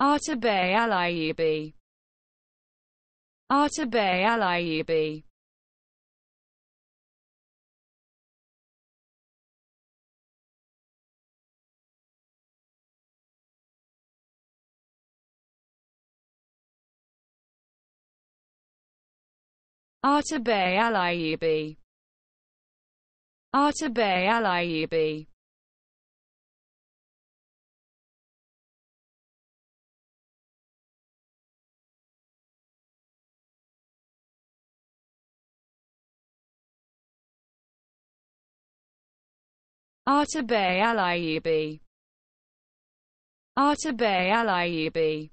Atabey Alayubi Atabey Alayubi Atabey Alayubi Atabey Alayubi Atabey Alayubi Atabey Alayubi